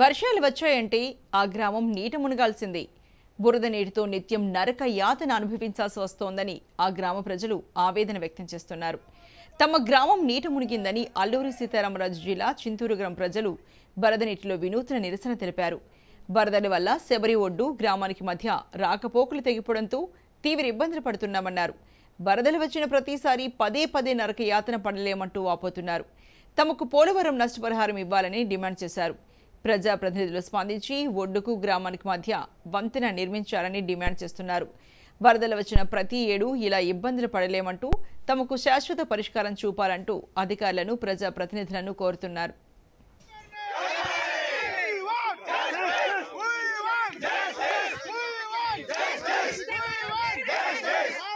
వర్షాలు వచ్చాయంటే ఆ గ్రామం నీట మునగాల్సిందే. బురద నీటితో నిత్యం నరక యాతన అనుభవించాల్సి వస్తోందని ఆ గ్రామ ప్రజలు ఆవేదన వ్యక్తం చేస్తున్నారు. తమ గ్రామం నీట మునిగిందని అల్లూరి సీతారామరాజు జిల్లా చింతూరు గ్రామ ప్రజలు వరద నీటిలో వినూత్న నిరసన తెలిపారు. వరదల వల్ల శబరి ఒడ్డు గ్రామానికి మధ్య రాకపోకలు తెగిపోవడంతో తీవ్ర ఇబ్బందులు పడుతున్నామన్నారు. వరదలు వచ్చిన ప్రతిసారి పదే పదే నరక యాతన పడలేమంటూ వాపోతున్నారు తమకు పోలవరం నష్టపరిహారం ఇవ్వాలని డిమాండ్ చేశారు. ప్రజాప్రతినిధులు స్పందించి ఒడ్డుకు గ్రామానికి మధ్య వంతెన నిర్మించాలని డిమాండ్ చేస్తున్నారు. వరదలు వచ్చిన ప్రతి ఏడు ఇలా ఇబ్బందులు పడలేమంటూ తమకు శాశ్వత పరిష్కారం చూపాలంటూ అధికారులను ప్రజాప్రతినిధులను కోరుతున్నారు. Yes.